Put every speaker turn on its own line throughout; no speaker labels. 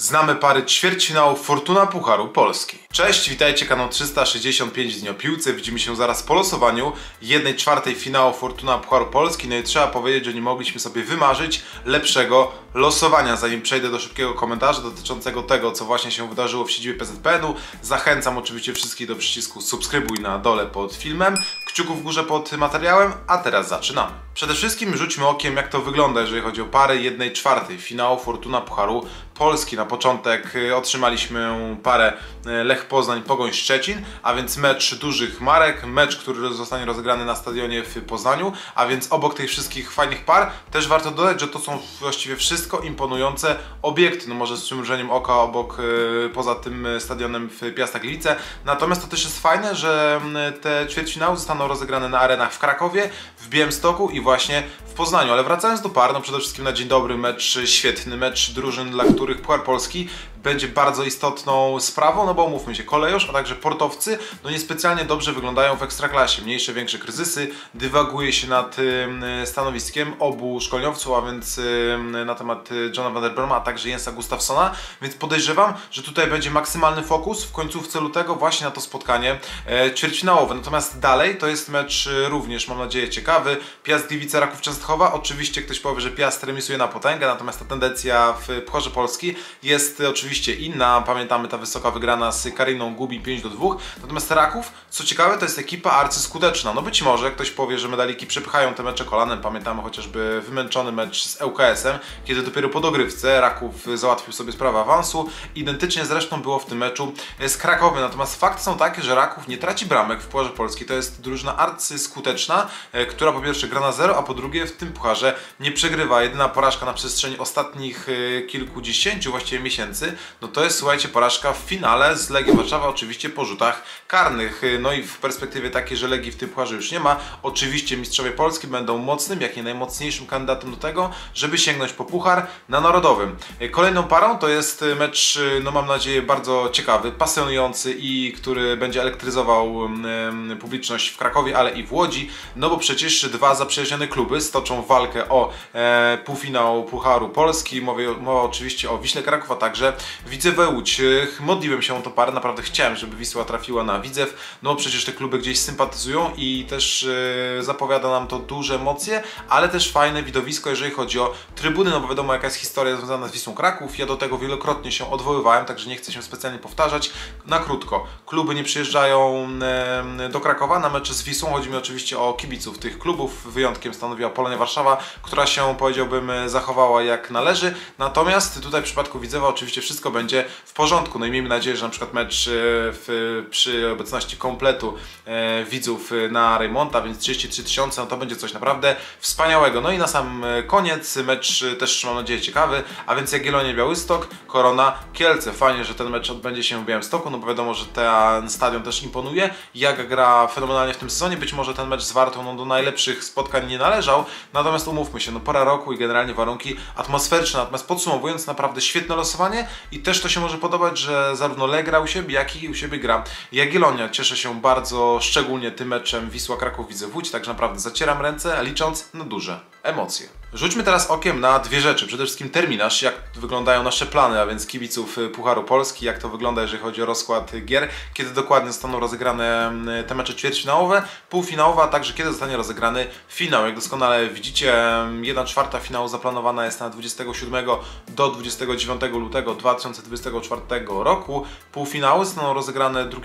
Znamy pary ćwierćfinału Fortuna Pucharu Polski. Cześć, witajcie, kanał 365 dni o piłce. Widzimy się zaraz po losowaniu jednej czwartej finału Fortuna Pucharu Polski. No i trzeba powiedzieć, że nie mogliśmy sobie wymarzyć lepszego losowania. Zanim przejdę do szybkiego komentarza dotyczącego tego, co właśnie się wydarzyło w siedzibie PZPN-u, zachęcam oczywiście wszystkich do przycisku subskrybuj na dole pod filmem, kciuków w górze pod materiałem, a teraz zaczynamy. Przede wszystkim rzućmy okiem, jak to wygląda, jeżeli chodzi o pary jednej czwartej finału Fortuna Pucharu Polski. Na początek y, otrzymaliśmy parę y, Lech Poznań Pogoń Szczecin, a więc mecz dużych marek, mecz, który zostanie rozegrany na stadionie w Poznaniu, a więc obok tych wszystkich fajnych par też warto dodać, że to są właściwie wszystko imponujące obiekty, no może z przymrużeniem oka obok, y, poza tym stadionem w Piastach Gliwice. Natomiast to też jest fajne, że te ćwierćfinały zostaną rozegrane na arenach w Krakowie, w Białymstoku i właśnie w Poznaniu. Ale wracając do par, no przede wszystkim na dzień dobry mecz świetny, mecz drużyn, dla których Puchar Polski będzie bardzo istotną sprawą, no bo umówmy się, kolejosz, a także portowcy, no niespecjalnie dobrze wyglądają w ekstraklasie. Mniejsze, większe kryzysy, dywaguje się nad stanowiskiem obu szkoleniowców, a więc na temat Johna van der Broma, a także Jensa Gustafsona, więc podejrzewam, że tutaj będzie maksymalny fokus w końcówce lutego właśnie na to spotkanie e, ćwierćfinałowe. Natomiast dalej to jest mecz e, również, mam nadzieję, ciekawy. Piast Gliwice Raków Częstochowa. Oczywiście ktoś powie, że Piast remisuje na potęgę, natomiast ta tendencja w Pucharze Polski jest oczywiście oczywiście inna. Pamiętamy ta wysoka wygrana z Kariną Gubi 5 do 2. Natomiast Raków, co ciekawe, to jest ekipa arcyskuteczna. No być może ktoś powie, że medaliki przepychają te mecze kolanem. Pamiętamy chociażby wymęczony mecz z ŁKS-em, kiedy dopiero po dogrywce Raków załatwił sobie sprawę awansu. Identycznie zresztą było w tym meczu z Krakowem. Natomiast fakty są takie, że Raków nie traci bramek w Pucharze Polski. To jest drużyna arcyskuteczna, e, która po pierwsze gra na zero, a po drugie w tym Pucharze nie przegrywa. Jedyna porażka na przestrzeni ostatnich e, kilkudziesięciu właściwie miesięcy no to jest, słuchajcie, porażka w finale z Legią Warszawa, oczywiście po rzutach karnych. No i w perspektywie takiej, że Legii w tym pucharze już nie ma, oczywiście mistrzowie Polski będą mocnym, jak nie najmocniejszym kandydatem do tego, żeby sięgnąć po puchar na Narodowym. Kolejną parą to jest mecz, no mam nadzieję, bardzo ciekawy, pasjonujący i który będzie elektryzował publiczność w Krakowie, ale i w Łodzi, no bo przecież dwa zaprzyjaźnione kluby stoczą walkę o e, półfinał Pucharu Polski. Mowa, mowa oczywiście o Wiśle Kraków, a także Widzewa Łódź. Modliłem się o to parę, naprawdę chciałem, żeby Wisła trafiła na Widzew, no przecież te kluby gdzieś sympatyzują i też yy, zapowiada nam to duże emocje, ale też fajne widowisko, jeżeli chodzi o trybuny, no bo wiadomo jaka jest historia związana z Wisłą Kraków, ja do tego wielokrotnie się odwoływałem, także nie chcę się specjalnie powtarzać. Na krótko, kluby nie przyjeżdżają yy, do Krakowa na mecze z Wisłą, chodzi mi oczywiście o kibiców tych klubów, wyjątkiem stanowiła Polonia Warszawa, która się powiedziałbym zachowała jak należy, natomiast tutaj w przypadku Widzewa oczywiście wszystko będzie w porządku. No i miejmy nadzieję, że na przykład mecz e, w, przy obecności kompletu e, widzów e, na Raymonta, więc 33 tysiące, no to będzie coś naprawdę wspaniałego. No i na sam e, koniec mecz też mam nadzieję ciekawy, a więc Jagiellonia Białystok, Korona Kielce. Fajnie, że ten mecz odbędzie się w Białymstoku, no bo wiadomo, że ten stadion też imponuje. Jaga gra fenomenalnie w tym sezonie, być może ten mecz z Wartą no, do najlepszych spotkań nie należał, natomiast umówmy się, no pora roku i generalnie warunki atmosferyczne, natomiast podsumowując, naprawdę świetne losowanie i też to się może podobać, że zarówno Legra u siebie, jak i u siebie gra Jagiellonia. Cieszę się bardzo szczególnie tym meczem Wisła Kraków widzę Łódź, także naprawdę zacieram ręce, licząc na duże emocje. Rzućmy teraz okiem na dwie rzeczy. Przede wszystkim terminarz, jak wyglądają nasze plany, a więc kibiców y, Pucharu Polski, jak to wygląda, jeżeli chodzi o rozkład gier, kiedy dokładnie zostaną rozegrane mm, te mecze ćwierćfinałowe, półfinałowe, a także kiedy zostanie rozegrany finał. Jak doskonale widzicie, 1 mm, czwarta finału zaplanowana jest na 27 do 29 lutego 2024 roku. Półfinały zostaną rozegrane 2,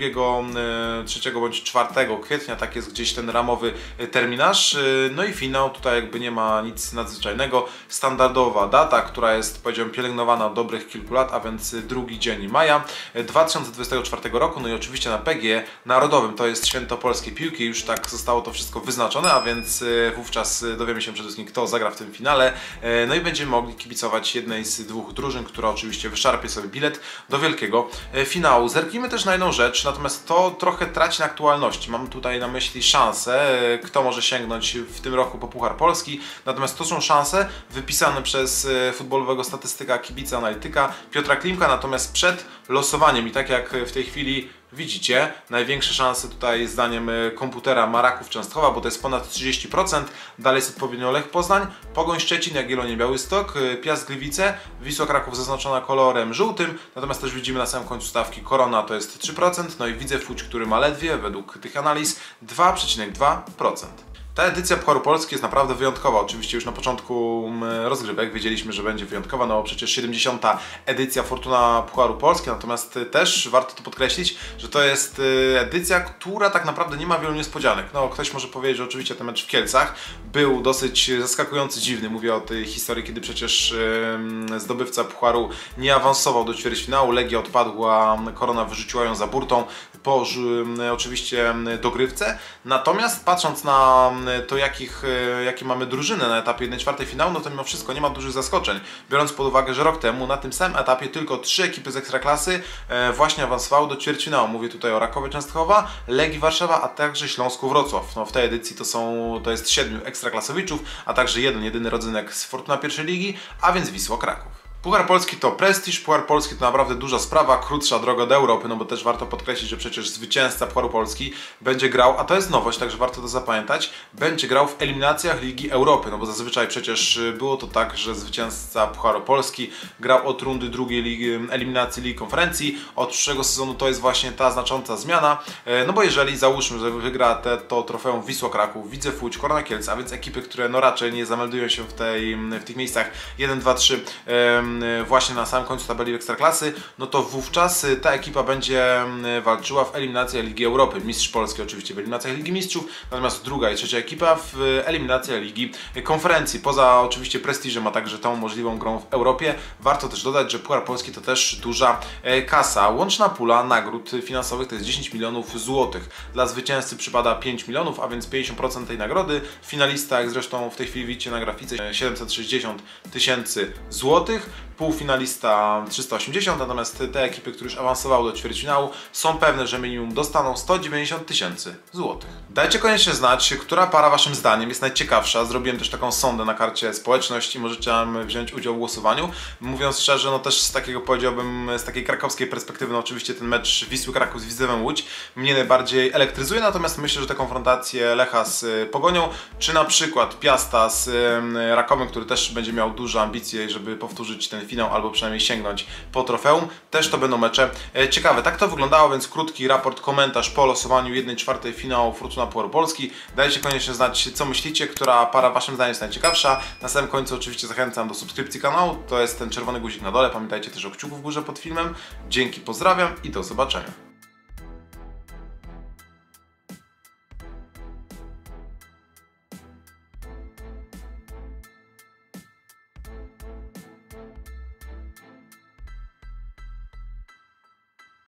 3 mm, bądź 4 kwietnia, tak jest gdzieś ten ramowy y, terminarz. Y, no i finał, tutaj jakby nie ma nic nadzwyczajnego nadzwyczajnego. Standardowa data, która jest powiedziałem pielęgnowana od dobrych kilku lat, a więc drugi dzień maja 2024 roku. No i oczywiście na PG Narodowym, to jest święto polskiej piłki, już tak zostało to wszystko wyznaczone, a więc e, wówczas dowiemy się przede wszystkim kto zagra w tym finale. E, no i będziemy mogli kibicować jednej z dwóch drużyn, która oczywiście wyszarpie sobie bilet do wielkiego e, finału. Zerknijmy też na jedną rzecz, natomiast to trochę traci na aktualności. Mam tutaj na myśli szansę, kto może sięgnąć w tym roku po Puchar Polski. natomiast to są szanse wypisane przez e, futbolowego statystyka, kibica, analityka Piotra Klimka, natomiast przed losowaniem. I tak jak w tej chwili widzicie, największe szanse tutaj zdaniem e, komputera Maraków Częstochowa, bo to jest ponad 30%, dalej jest odpowiednio Lech Poznań, Pogoń Szczecin, Jagiellonie Białystok, e, Piast Gliwice, Wisła Kraków zaznaczona kolorem żółtym, natomiast też widzimy na samym końcu stawki Korona to jest 3%, no i Widzew Łódź, który ma ledwie, według tych analiz, 2,2%. Ta edycja Pucharu Polski jest naprawdę wyjątkowa. Oczywiście już na początku mm, rozgrywek wiedzieliśmy, że będzie wyjątkowa, no przecież 70. edycja Fortuna Pucharu Polski, natomiast też warto to podkreślić, że to jest y, edycja, która tak naprawdę nie ma wielu niespodzianek. No ktoś może powiedzieć, że oczywiście ten mecz w Kielcach był dosyć zaskakujący, dziwny. Mówię o tej historii, kiedy przecież zdobywca Pucharu nie awansował do ćwierćfinału, Legia odpadła, Korona wyrzuciła ją za burtą po oczywiście dogrywce. Natomiast patrząc na to jakich, e, jakie mamy drużyny na etapie 1-4 finału, no to mimo wszystko nie ma dużych zaskoczeń. Biorąc pod uwagę, że rok temu na tym samym etapie tylko trzy ekipy z Ekstraklasy e, właśnie awansowały do ćwierćfinału. Mówię tutaj o Rakowie Częstochowa, Legii Warszawa, a także Śląsku Wrocław. No w tej edycji to są, to jest siedmiu ekstraklasowiczów, a także jeden, jedyny rodzynek z Fortuna pierwszej ligi, a więc Wisła Kraków. Puchar Polski to prestiż, Puchar Polski to naprawdę duża sprawa, krótsza droga do Europy, no bo też warto podkreślić, że przecież zwycięzca Pucharu Polski będzie grał, a to jest nowość, także warto to zapamiętać, będzie grał w eliminacjach Ligi Europy, no bo zazwyczaj przecież było to tak, że zwycięzca Pucharu Polski grał od rundy drugiej ligi, eliminacji Ligi Konferencji, od przyszłego sezonu to jest właśnie ta znacząca zmiana, e, no bo jeżeli załóżmy, że wygra te, to trofeum Wisła Kraków, Widzew Łódź, Korona Kielce, a więc ekipy, które no raczej nie zameldują się w, tej, w tych miejscach 1, 2, 3, Y, właśnie na samym końcu tabeli Ekstraklasy, no to wówczas y, ta ekipa będzie y, walczyła w eliminacjach Ligi Europy. Mistrz Polski oczywiście w eliminacjach Ligi Mistrzów, natomiast druga i trzecia ekipa w eliminacjach Ligi Konferencji. Poza oczywiście prestiżem, a także tą możliwą grą w Europie, warto też dodać, że Puchar Polski to też duża e, kasa. Łączna pula nagród finansowych to jest 10 milionów złotych. Dla zwycięzcy przypada 5 milionów, a więc 50% tej nagrody. Finalista, jak zresztą w tej chwili widzicie na grafice, 760 tysięcy złotych półfinalista 380, natomiast te ekipy, które już awansowały do ćwierćfinału są pewne, że minimum dostaną 190 tysięcy złotych. Dajcie koniecznie znać, która para waszym zdaniem jest najciekawsza. Zrobiłem też taką sondę na karcie społeczności, możecie wziąć udział w głosowaniu. Mówiąc szczerze, no też z takiego powiedziałbym, z takiej krakowskiej perspektywy, no oczywiście ten mecz Wisły Kraków z Wizdewem Łódź mnie najbardziej elektryzuje, natomiast myślę, że te konfrontacje Lecha z Pogonią, czy na przykład Piasta z Rakowem, który też będzie miał duże ambicje, żeby powtórzyć ten finał albo przynajmniej sięgnąć po trofeum. Też to będą mecze e, ciekawe. Tak to wyglądało, więc krótki raport, komentarz po losowaniu 1-4 finału Fortuna Puchar Polski. Dajcie koniecznie znać, co myślicie, która para waszym zdaniem jest najciekawsza. Na samym końcu oczywiście zachęcam do subskrypcji kanału. To jest ten czerwony guzik na dole. Pamiętajcie też o kciuku w górze pod filmem. Dzięki, pozdrawiam i do zobaczenia.